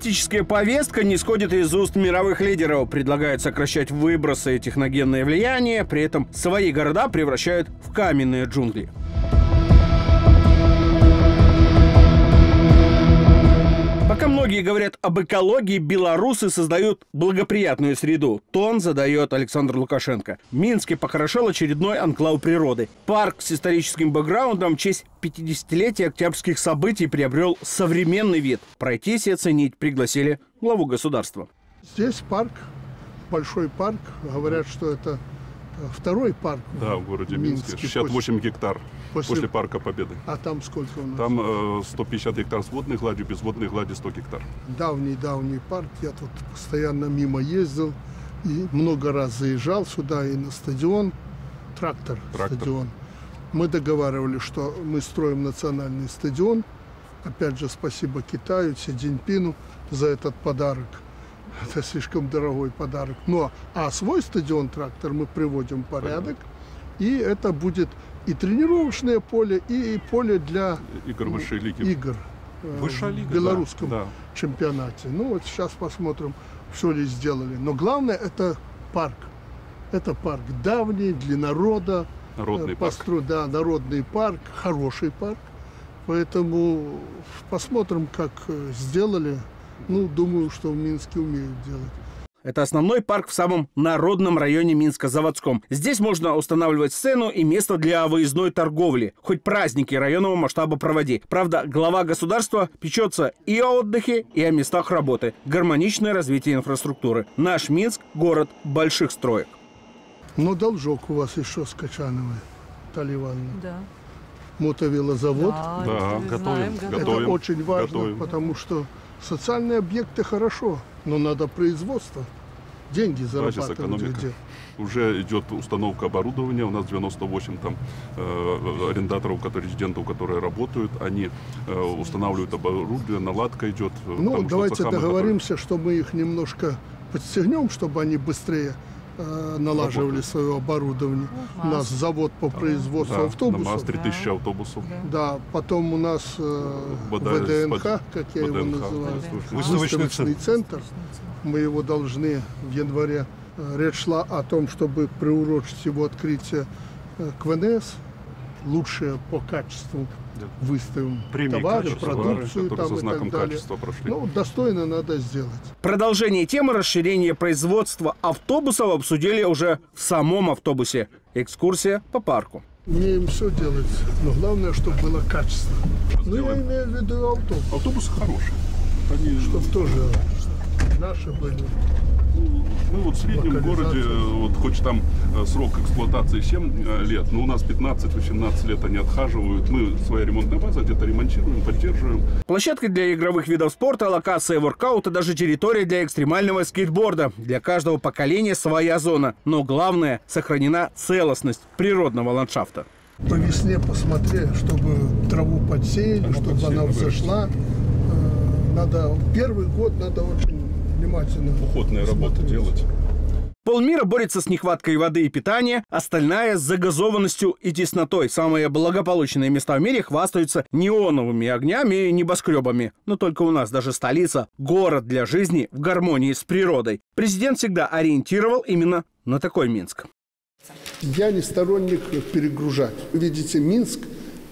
Климатическая повестка не сходит из уст мировых лидеров. Предлагают сокращать выбросы и техногенное влияние, при этом свои города превращают в каменные джунгли. Пока многие говорят об экологии, белорусы создают благоприятную среду. Тон задает Александр Лукашенко. В Минске похорошел очередной анклав природы. Парк с историческим бэкграундом в честь 50-летия октябрьских событий приобрел современный вид. Пройтись и оценить пригласили главу государства. Здесь парк, большой парк. Говорят, что это э, второй парк Да, в городе Минске. Минске 68 гектар после- после парка Победы. А там сколько у нас? Там э, 150 гектар с водной гладью, без водной глади 100 гектар. Давний-давний парк. Я тут постоянно мимо ездил. И много раз заезжал сюда и на стадион. Трактор, Трактор. стадион. Мы договаривались, что мы строим национальный стадион. Опять же, спасибо Китаю, Си Цзиньпину за этот подарок. Это слишком дорогой подарок. Но, а свой стадион трактор мы приводим в порядок. И это будет и тренировочное поле, и поле для Игр высшей лиги. игр э, Высшая в лига, белорусском да, да. чемпионате. Ну вот сейчас посмотрим, все ли сделали. Но главное это парк. Это парк давний, для народа. Народный Э, парк. Да, народный парк, хороший парк. Поэтому посмотрим, как э, сделали. Ну, думаю, что в Минске умеют делать. Это основной парк в самом народном районе Минска-Заводском. Здесь можно устанавливать сцену и место для выездной торговли. Хоть праздники районного масштаба проводи. Правда, глава государства печется и о отдыхе, и о местах работы. Гармоничное развитие инфраструктуры. Наш Минск – город больших строек. Но должок у вас еще с Качановой, Наталья Ивановна. Да. Мотовелозавод. Да, Да, это готовим, знаем, готовим. Это Готовим, очень важно, готовим. потому что социальные объекты хорошо, но надо производство, деньги зарабатывать экономика. где. Уже идет установка оборудования. У нас 98 там э, арендаторов, которые, резидентов, которые работают. Они э, устанавливают оборудование, наладка идет. э, Ну, потому что давайте мы договоримся, что мы их немножко подстегнем, чтобы они быстрее э, налаживали свое оборудование. У нас завод по производству Да, автобусов. На МАЗ 3000 автобусов. Да, потом у нас э, ВД, ВДНХ, как я его ВДНХ, называю, выставочный выставочный центр. Мы его должны в январе. э, Речь шла о том, чтобы приурочить его открытие э, к ВНС. Лучшее по качеству Да. выставим Премии товары, качества, продукцию которые там со и знаком так далее. качества прошли. Ну, достойно надо сделать. Продолжение темы расширения производства автобусов обсудили уже в самом автобусе. Экскурсия по парку. Умеем все делать, но главное, чтобы было качество. Ну, я имею в виду автобус, Автобусы хорошие. Они, чтобы тоже наши были. Мы вот в среднем городе, э, вот хоть там э, срок эксплуатации 7 э, лет, но у нас 15-18 лет они отхаживают. Мы своя ремонтная база где-то ремонтируем, поддерживаем. Площадка для игровых видов спорта, локация воркаута, даже территория для экстремального скейтборда. Для каждого поколения своя зона. Но главное – сохранена целостность природного ландшафта. По весне посмотри, чтобы траву подсеяли, чтобы она взошла. Надо первый год надо очень внимательно работы смотреть. делать. Полмира борется с нехваткой воды и питания, остальная с загазованностью и теснотой. Самые благополучные места в мире хвастаются неоновыми огнями и небоскребами. Но только у нас даже столица – город для жизни в гармонии с природой. Президент всегда ориентировал именно на такой Минск. Я не сторонник перегружать. Видите, Минск,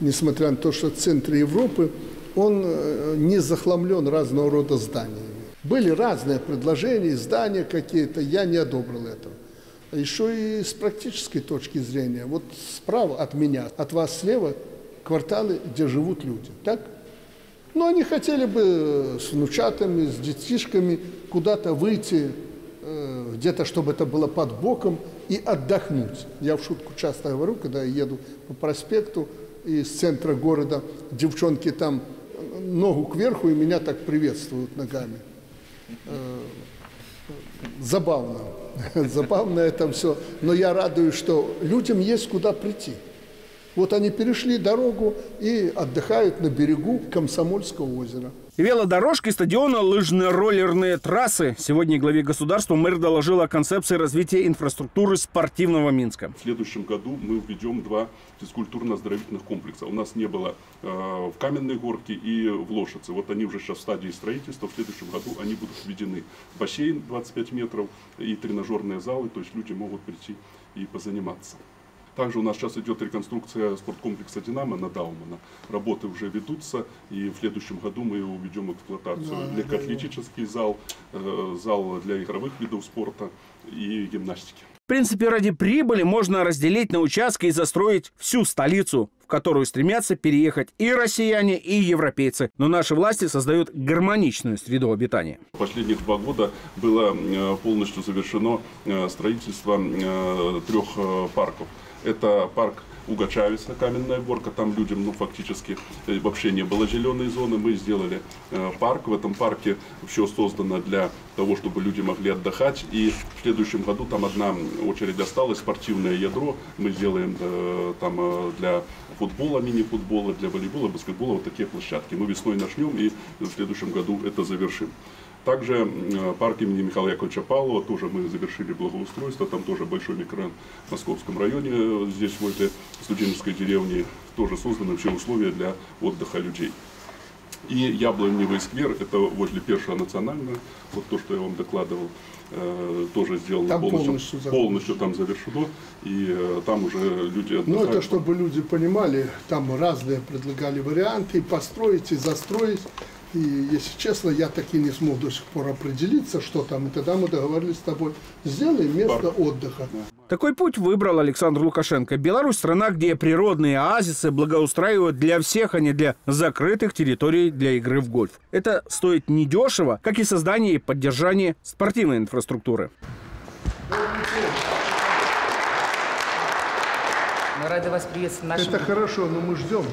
несмотря на то, что в центре Европы, он э, не захламлен разного рода зданиями. Были разные предложения, здания какие-то, я не одобрил этого. Еще и с практической точки зрения. Вот справа от меня, от вас слева, кварталы, где живут люди. Так? Но они хотели бы с внучатами, с детишками куда-то выйти, э, где-то, чтобы это было под боком, и отдохнуть. Я в шутку часто говорю, когда я еду по проспекту из центра города, девчонки там ногу кверху и меня так приветствуют ногами. Забавно. Забавно это все. Но я радуюсь, что людям есть куда прийти. Вот они перешли дорогу и отдыхают на берегу Комсомольского озера. Велодорожки, стадионы, лыжно-роллерные трассы. Сегодня главе государства мэр доложил о концепции развития инфраструктуры спортивного Минска. В следующем году мы введем два физкультурно-оздоровительных комплекса. У нас не было э, в Каменной Горке и в Лошице. Вот они уже сейчас в стадии строительства. В следующем году они будут введены. Бассейн 25 метров и тренажерные залы. То есть люди могут прийти и позаниматься. Также у нас сейчас идет реконструкция спорткомплекса «Динамо» на Даумана. Работы уже ведутся, и в следующем году мы уведем в эксплуатацию легкоатлетический зал, э, зал для игровых видов спорта и гимнастики. В принципе, ради прибыли можно разделить на участки и застроить всю столицу, в которую стремятся переехать и россияне, и европейцы. Но наши власти создают гармоничную среду обитания. Последних два года было э, полностью завершено э, строительство трех парков. Это парк Уга Чавеса, Каменная горка. Там людям ну, фактически э, вообще не было зеленой зоны. Мы сделали э, парк. В этом парке все создано для того, чтобы люди могли отдыхать. И в следующем году там одна очередь осталась, спортивное ядро. Мы сделаем э, там э, для футбола, мини-футбола, для волейбола, баскетбола вот такие площадки. Мы весной начнем и в следующем году это завершим. Также парк имени Михаила Яковлевича Павлова, тоже мы завершили благоустройство, там тоже большой микрорайон в Московском районе, э, здесь возле студенческой деревни, тоже созданы все условия для отдыха людей. И Яблоневый сквер, это возле Першего национального, вот то, что я вам докладывал, э, тоже сделано там полностью, полностью, полностью там завершено, и э, там уже люди отдыхают. Ну, это чтобы люди понимали, там разные предлагали варианты, построить и застроить. И, если честно, я так и не смог до сих пор определиться, что там. И тогда мы договорились с тобой, сделаем место отдыха. Такой путь выбрал Александр Лукашенко. Беларусь – страна, где природные оазисы благоустраивают для всех, а не для закрытых территорий для игры в гольф. Это стоит недешево, как и создание и поддержание спортивной инфраструктуры. Мы рады вас приветствовать в нашем... Это хорошо, но мы ждем.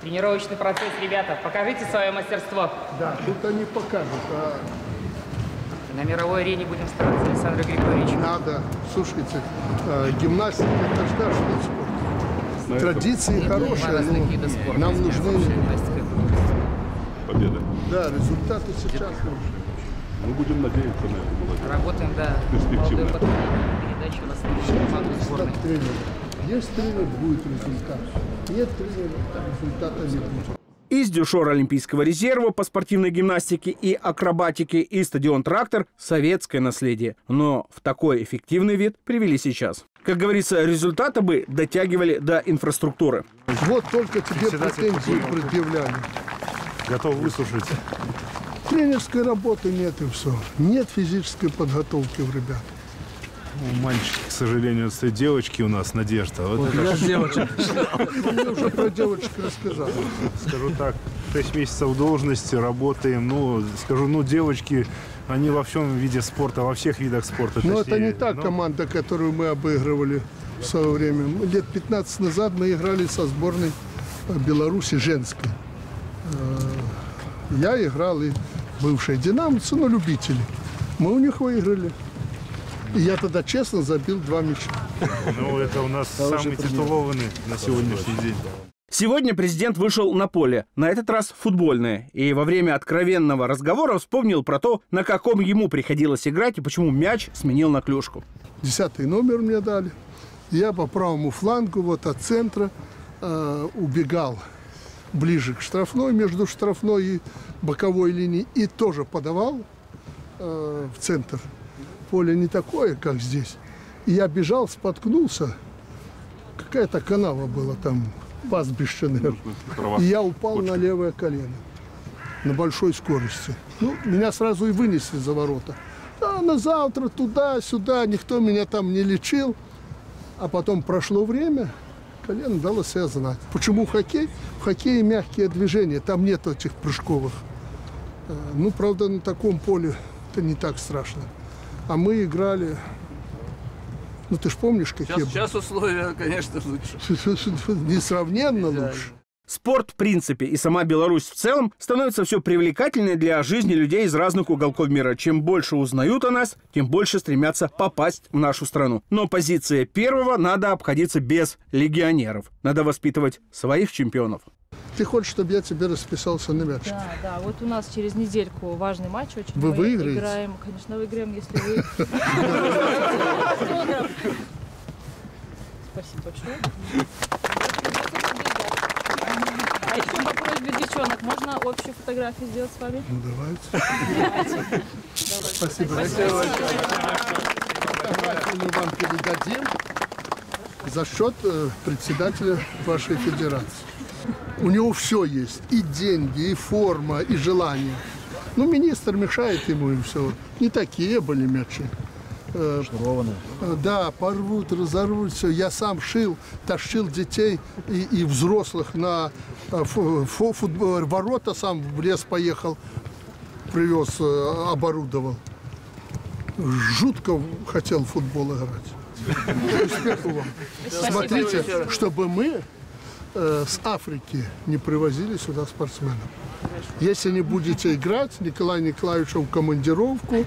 Тренировочный процесс, ребята. Покажите свое мастерство. Да, тут они покажут. А На мировой арене будем стараться, Александр Григорьевич. надо, слушайте, э, гимнастика это же наш вид спорта. Традиции хорошие, но нам нужны. Победы. да, результаты сейчас нужны. Мы будем надеяться на это, молодежь. Работаем, да. Перспективно. Передача вас на команду сборной. Есть тренер, будет результат. Нет результата не будет. Из дюшор Олимпийского резерва по спортивной гимнастике и акробатике и стадион «Трактор» – советское наследие. Но в такой эффективный вид привели сейчас. Как говорится, результаты бы дотягивали до инфраструктуры. Вот только тебе претензии предъявляли. Готов выслушать. Тренерской работы нет и все. Нет физической подготовки у ребят. Ну, Мальчики, к сожалению, стоят девочки у нас, Надежда. Вот это, Мне уже про девочек рассказал. скажу так, 6 месяцев должности, работаем. Ну, скажу, ну, девочки, они во всем виде спорта, во всех видах спорта. Но это не та Ну, команда, которую мы обыгрывали в свое время. Лет 15 назад мы играли со сборной Беларуси женской. Э, Я играл и бывшие динамовцы, но любители. Мы у них выиграли. И я тогда честно забил два мяча. Ну, это у нас самый титулованный на сегодняшний день. Сегодня президент вышел на поле, на этот раз футбольное, и во время откровенного разговора вспомнил про то, на каком ему приходилось играть и почему мяч сменил на клюшку. Десятый номер мне дали. Я по правому флангу, вот от центра, э, убегал ближе к штрафной, между штрафной и боковой линией, и тоже подавал э, в центр. Поле не такое, как здесь. И я бежал, споткнулся. Какая-то канава была там, пастбище, наверное. И я упал на левое колено на большой скорости. Ну, меня сразу и вынесли за ворота. А на завтра туда-сюда, никто меня там не лечил. А потом прошло время, колено дало себя знать. Почему хоккей? В хоккее мягкие движения, там нет этих прыжковых. Э, Ну, правда, на таком поле это не так страшно. А мы играли, ну ты ж помнишь, какие Сейчас, сейчас условия, конечно, лучше. Несравненно лучше. Спорт в принципе и сама Беларусь в целом становится все привлекательнее для жизни людей из разных уголков мира. Чем больше узнают о нас, тем больше стремятся попасть в нашу страну. Но позиция первого надо обходиться без легионеров. Надо воспитывать своих чемпионов. Ты хочешь, чтобы я тебе расписался на мяч? Да, да. Вот у нас через недельку важный матч очень. Вы Мы выиграете? Играем, конечно, выиграем, если вы. Спасибо большое. А еще по просьбе девчонок, можно общую фотографию сделать с вами? Ну, давайте. Спасибо. Фотографию мы вам передадим за счет э, председателя вашей федерации. У него все есть. И деньги, и форма, и желание. Ну, министр мешает ему и все. Не такие были мячи. Э, э, Да, порвут, разорвут все. Я сам шил, тащил детей и, и взрослых на э, фу- фу- футбол- ворота, сам в лес поехал, привез, оборудовал. Жутко хотел в футбол играть. Успеху вам. Смотрите, чтобы мы э, с Африки не привозили сюда спортсменов. Если не будете играть, Николай Николаевича в командировку,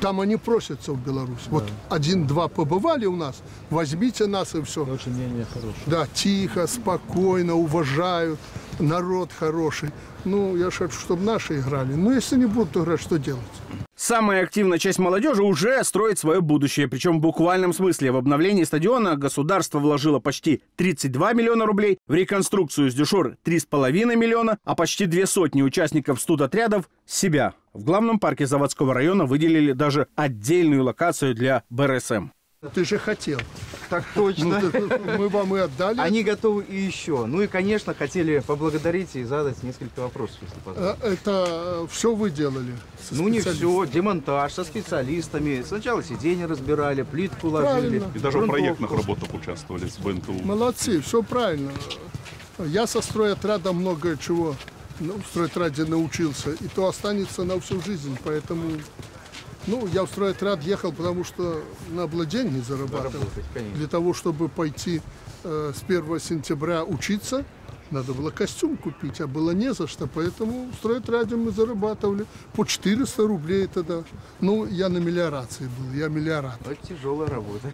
там они просятся в Беларусь. Вот один-два побывали у нас, возьмите нас и все. Очень мнение хорошее. Да, тихо, спокойно, уважают, народ хороший. Ну, я же хочу, чтобы наши играли. Ну, если не будут играть, что делать? Самая активная часть молодежи уже строит свое будущее, причем в буквальном смысле. В обновлении стадиона государство вложило почти 32 миллиона рублей, в реконструкцию с дюшор 3,5 миллиона, а почти две сотни участников студотрядов – себя. В главном парке заводского района выделили даже отдельную локацию для БРСМ. Ты же хотел. Так точно. Ну, ты- мы вам и отдали. Они готовы и еще. Ну и, конечно, хотели поблагодарить и задать несколько вопросов, если позволите. Э, Это все вы делали? Ну не все, демонтаж со специалистами. Сначала сиденья разбирали, плитку ложили. Правильно. И даже в проектных работах участвовали с БНТУ. Молодцы, все правильно. Я со стройотряда много чего ну, в стройотраде научился, и то останется на всю жизнь. Поэтому, ну, я в стройотряд ехал, потому что надо было деньги зарабатывать. Для того, чтобы пойти э, с 1 сентября учиться, надо было костюм купить, а было не за что. Поэтому в стройотряде мы зарабатывали по 400 рублей тогда. Ну, я на мелиорации был, я мелиоратор. Это тяжелая работа.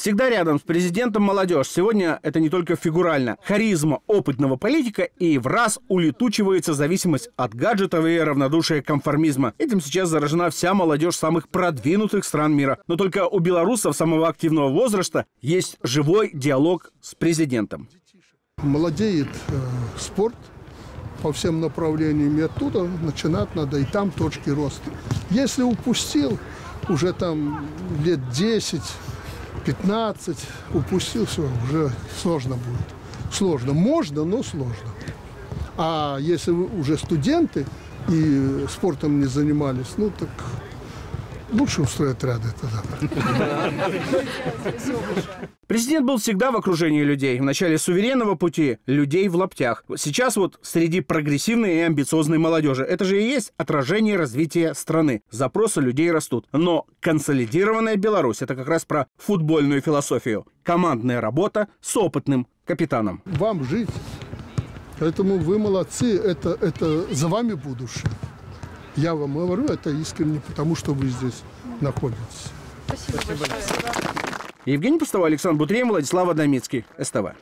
Всегда рядом с президентом молодежь. Сегодня это не только фигурально. Харизма опытного политика и в раз улетучивается зависимость от гаджетов и равнодушие конформизма. Этим сейчас заражена вся молодежь самых продвинутых стран мира. Но только у белорусов самого активного возраста есть живой диалог с президентом. молодеет э, спорт по всем направлениям, и оттуда начинать надо, и там точки роста. Если упустил, уже там лет 10, 15, упустил, все, уже сложно будет. Сложно. Можно, но сложно. А если вы уже студенты и спортом не занимались, ну так лучше устроить ряды тогда. Президент был всегда в окружении людей. В начале суверенного пути – людей в лаптях. Сейчас вот среди прогрессивной и амбициозной молодежи. Это же и есть отражение развития страны. Запросы людей растут. Но консолидированная Беларусь – это как раз про футбольную философию. Командная работа с опытным капитаном. вам жить. Поэтому вы молодцы, это, это за вами будущее. Я вам говорю это искренне, потому что вы здесь находитесь. Евгений Пустова, Александр Бутрем, Владислав Адамицкий, СТВ.